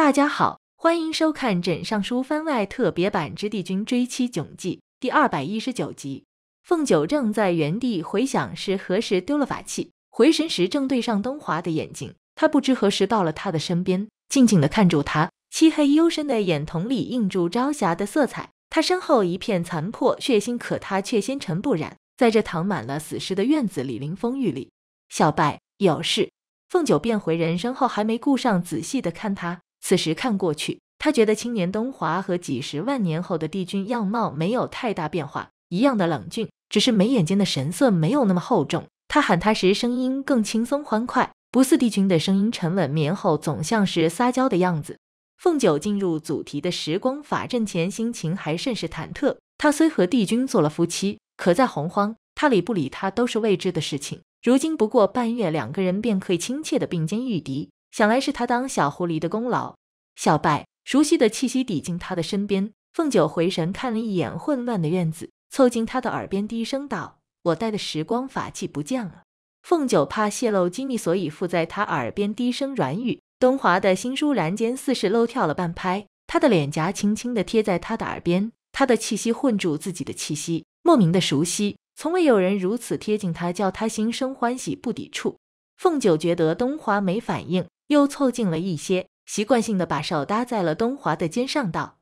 大家好，欢迎收看《枕上书》番外特别版之《帝君追妻囧记》第二百一十九集。凤九正在原地回想是何时丢了法器，回神时正对上东华的眼睛，他不知何时到了他的身边，静静的看住他。漆黑幽深的眼瞳里映住朝霞的色彩。他身后一片残破血腥，可他却纤尘不染。在这躺满了死尸的院子里，临风玉立。小白有事。凤九变回人身后，还没顾上仔细的看他。此时看过去，他觉得青年东华和几十万年后的帝君样貌没有太大变化，一样的冷峻，只是眉眼间的神色没有那么厚重。他喊他时，声音更轻松欢快，不似帝君的声音沉稳绵厚，总像是撒娇的样子。凤九进入祖题的时光法阵前，心情还甚是忐忑。他虽和帝君做了夫妻。可在洪荒，他理不理他都是未知的事情。如今不过半月，两个人便可以亲切的并肩御敌，想来是他当小狐狸的功劳。小白熟悉的气息抵近他的身边，凤九回神看了一眼混乱的院子，凑近他的耳边低声道：“我带的时光法器不见了。”凤九怕泄露机密，所以附在他耳边低声软语。东华的心倏然间似是漏跳了半拍，他的脸颊轻轻地贴在他的耳边，他的气息混住自己的气息。莫名的熟悉，从未有人如此贴近他，叫他心生欢喜，不抵触。凤九觉得东华没反应，又凑近了一些，习惯性的把手搭在了东华的肩上，道：“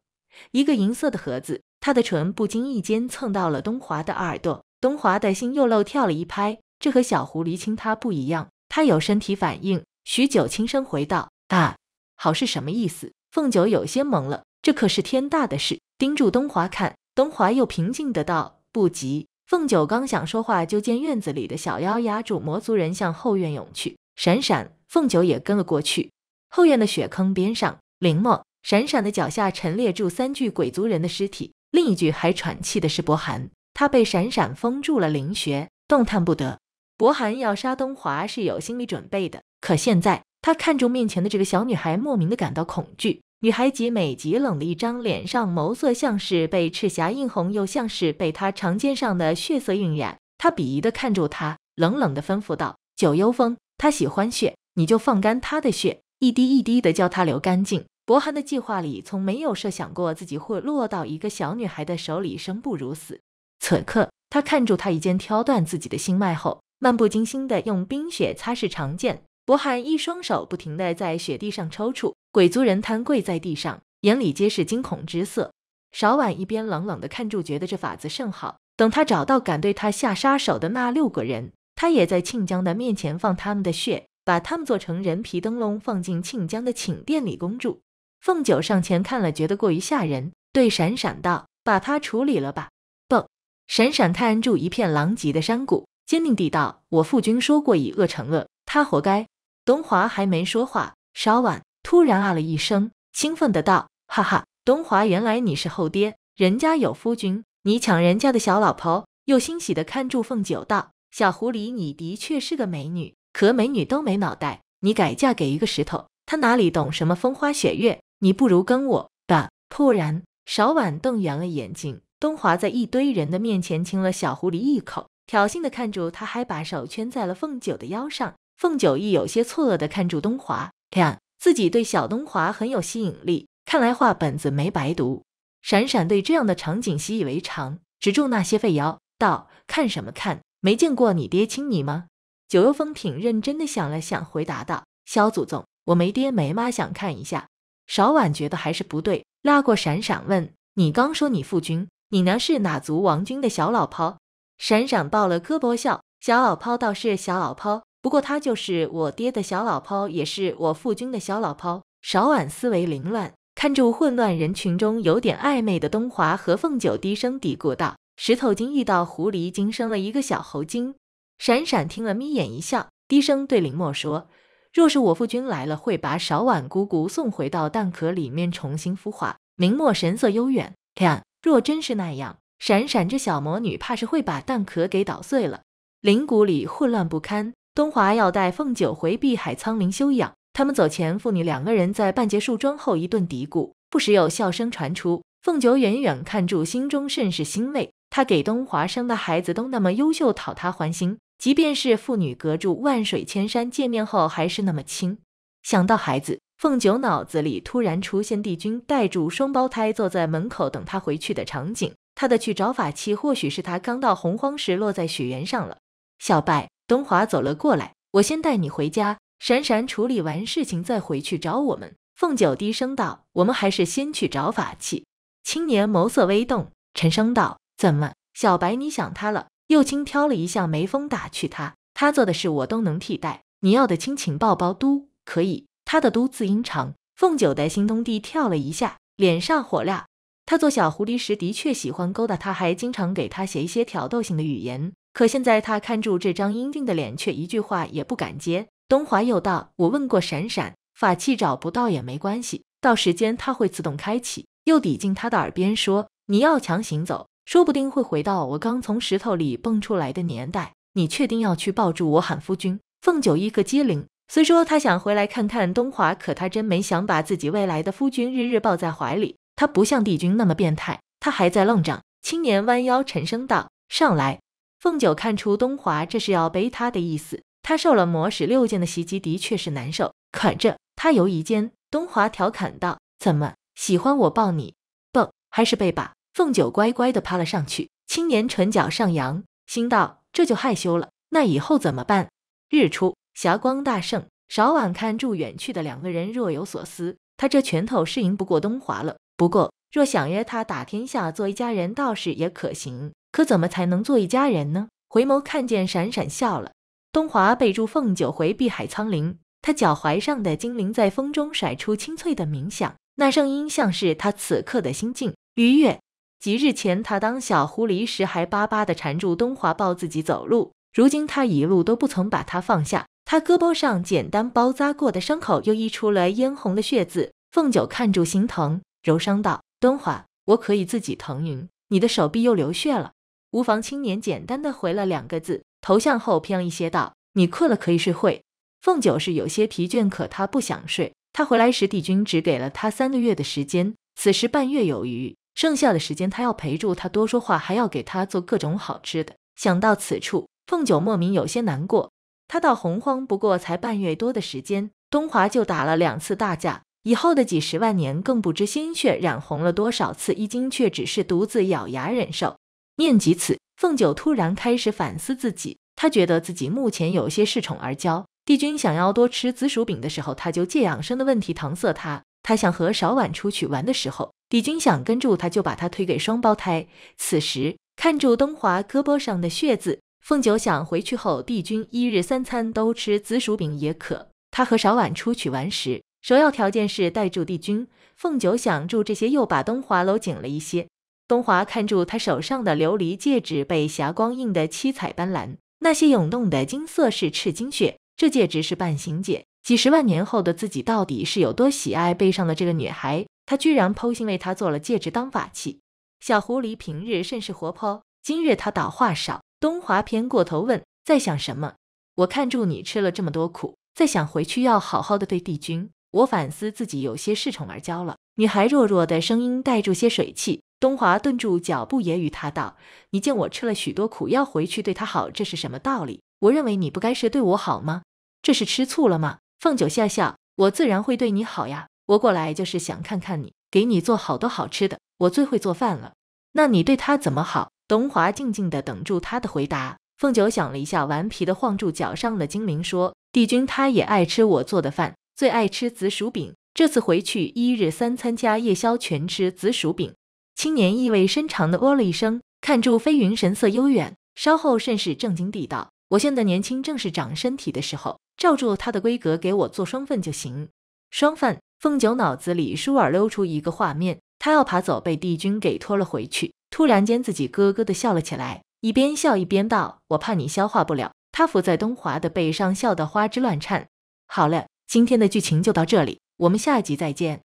一个银色的盒子。”他的唇不经意间蹭到了东华的耳朵，东华的心又漏跳了一拍。这和小狐狸亲他不一样，他有身体反应。许久，轻声回道：“啊，好是什么意思？”凤九有些懵了，这可是天大的事，盯住东华看。东华又平静的道。不急，凤九刚想说话，就见院子里的小妖压住魔族人向后院涌去。闪闪，凤九也跟了过去。后院的雪坑边上，林墨、闪闪的脚下陈列住三具鬼族人的尸体，另一具还喘气的是博寒，他被闪闪封住了灵穴，动弹不得。博寒要杀东华是有心理准备的，可现在他看住面前的这个小女孩，莫名的感到恐惧。女孩极美极冷的一张脸上，眸色像是被赤霞映红，又像是被她长肩上的血色晕染。他鄙夷的看住她，冷冷的吩咐道：“九幽风，他喜欢血，你就放干他的血，一滴一滴的叫他流干净。”博寒的计划里，从没有设想过自己会落到一个小女孩的手里，生不如死。此刻，他看住她一剑挑断自己的心脉后，漫不经心的用冰雪擦拭长剑。博寒一双手不停地在雪地上抽搐，鬼族人瘫跪在地上，眼里皆是惊恐之色。少晚一边冷冷地看住，觉得这法子甚好。等他找到敢对他下杀手的那六个人，他也在庆江的面前放他们的血，把他们做成人皮灯笼，放进庆江的寝殿里供住。凤九上前看了，觉得过于吓人，对闪闪道：“把他处理了吧。”不，闪闪看住一片狼藉的山谷，坚定地道：“我父君说过，以恶惩恶，他活该。”东华还没说话，稍晚突然啊了一声，兴奋的道：“哈哈，东华，原来你是后爹，人家有夫君，你抢人家的小老婆。”又欣喜的看住凤九道：“小狐狸，你的确是个美女，可美女都没脑袋，你改嫁给一个石头，他哪里懂什么风花雪月？你不如跟我吧。”突然，少晚瞪圆了眼睛，东华在一堆人的面前亲了小狐狸一口，挑衅的看住他，还把手圈在了凤九的腰上。凤九亦有些错愕的看住东华，看自己对小东华很有吸引力，看来画本子没白读。闪闪对这样的场景习以为常，指住那些废妖道：“看什么看？没见过你爹亲你吗？”九幽风挺认真的想了想，回答道：“萧祖宗，我没爹没妈，想看一下。”少晚觉得还是不对，拉过闪闪问：“你刚说你父君，你娘是哪族王君的小老婆？”闪闪抱了胳膊笑：“小老婆倒是小老婆。”不过她就是我爹的小老婆，也是我父君的小老婆。少晚思维凌乱，看住混乱人群中有点暧昧的东华和凤九，低声嘀咕道：“石头精遇到狐狸精，生了一个小猴精。”闪闪听了，眯眼一笑，低声对林墨说：“若是我父君来了，会把少晚姑姑送回到蛋壳里面重新孵化。”林墨神色悠远，看，若真是那样，闪闪这小魔女怕是会把蛋壳给捣碎了。灵谷里混乱不堪。东华要带凤九回碧海苍林休养。他们走前，父女两个人在半截树桩后一顿嘀咕，不时有笑声传出。凤九远远看住，心中甚是欣慰。他给东华生的孩子都那么优秀，讨他欢心。即便是父女隔住万水千山，见面后还是那么亲。想到孩子，凤九脑子里突然出现帝君带住双胞胎坐在门口等他回去的场景。他的去找法器，或许是他刚到洪荒时落在雪原上了。小白，东华走了过来，我先带你回家。闪闪处理完事情再回去找我们。凤九低声道：“我们还是先去找法器。”青年眸色微动，沉声道：“怎么，小白你想他了？”又轻挑了一下眉峰，打趣他：“他做的事我都能替代，你要的亲情抱抱都可以。”他的“都”字音长，凤九的心咚地跳了一下，脸上火辣。他做小狐狸时的确喜欢勾搭他，还经常给他写一些挑逗性的语言。可现在他看住这张英俊的脸，却一句话也不敢接。东华又道：“我问过闪闪，法器找不到也没关系，到时间它会自动开启。”又抵近他的耳边说：“你要强行走，说不定会回到我刚从石头里蹦出来的年代。你确定要去抱住我喊夫君？”凤九一个机灵，虽说他想回来看看东华，可他真没想把自己未来的夫君日日抱在怀里。他不像帝君那么变态，他还在愣着。青年弯腰沉声道：“上来。”凤九看出东华这是要背他的意思，他受了魔使六剑的袭击，的确是难受。可这他犹疑间，东华调侃道：“怎么喜欢我抱你？不，还是背吧？”凤九乖乖的趴了上去。青年唇角上扬，心道：“这就害羞了，那以后怎么办？”日出，霞光大盛。少晚看住远去的两个人，若有所思。他这拳头是赢不过东华了。不过，若想约他打天下做一家人，倒是也可行。可怎么才能做一家人呢？回眸看见闪闪笑了。东华背住凤九回碧海苍灵，他脚踝上的精灵在风中甩出清脆的鸣响，那声音像是他此刻的心境愉悦。几日前他当小狐狸时还巴巴地缠住东华抱自己走路，如今他一路都不曾把他放下。他胳膊上简单包扎过的伤口又溢出了嫣红的血渍。凤九看住心疼。柔声道：“东华，我可以自己腾云，你的手臂又流血了。”无妨。青年简单的回了两个字，头向后偏了一些，道：“你困了，可以睡会。”凤九是有些疲倦，可他不想睡。他回来时，帝君只给了他三个月的时间，此时半月有余，剩下的时间他要陪住他，多说话，还要给他做各种好吃的。想到此处，凤九莫名有些难过。他到洪荒不过才半月多的时间，东华就打了两次大架。以后的几十万年，更不知鲜血染红了多少次衣襟，却只是独自咬牙忍受。念及此，凤九突然开始反思自己。他觉得自己目前有些恃宠而骄。帝君想要多吃紫薯饼的时候，他就借养生的问题搪塞他；他想和少晚出去玩的时候，帝君想跟住他，就把他推给双胞胎。此时看住东华胳膊上的血渍，凤九想回去后，帝君一日三餐都吃紫薯饼也可。他和少晚出去玩时。首要条件是带住帝君。凤九想住这些，又把东华搂紧了一些。东华看住他手上的琉璃戒指，被霞光映得七彩斑斓，那些涌动的金色是赤金血。这戒指是半形戒。几十万年后的自己到底是有多喜爱背上的这个女孩？他居然剖心为她做了戒指当法器。小狐狸平日甚是活泼，今日他倒话少。东华偏过头问：“在想什么？”我看住你吃了这么多苦，在想回去要好好的对帝君。我反思自己有些恃宠而骄了。女孩弱弱的声音带住些水汽。东华顿住脚步，揶揄他道：“你见我吃了许多苦，要回去对他好，这是什么道理？我认为你不该是对我好吗？这是吃醋了吗？”凤九笑笑：“我自然会对你好呀。我过来就是想看看你，给你做好多好吃的。我最会做饭了。那你对他怎么好？”东华静静的等住他的回答。凤九想了一下，顽皮的晃住脚上的精灵说：“帝君他也爱吃我做的饭。”最爱吃紫薯饼，这次回去一日三餐加夜宵全吃紫薯饼。青年意味深长的哦了一声，看住飞云神色悠远，稍后甚是正经地道：“我现在年轻，正是长身体的时候，照住他的规格给我做双份就行。”双份。凤九脑子里倏尔溜出一个画面，他要爬走，被帝君给拖了回去。突然间，自己咯咯的笑了起来，一边笑一边道：“我怕你消化不了。”他伏在东华的背上，笑得花枝乱颤。好了。今天的剧情就到这里，我们下一集再见。